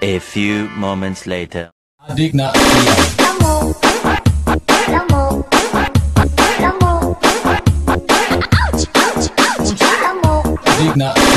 A few moments later. I not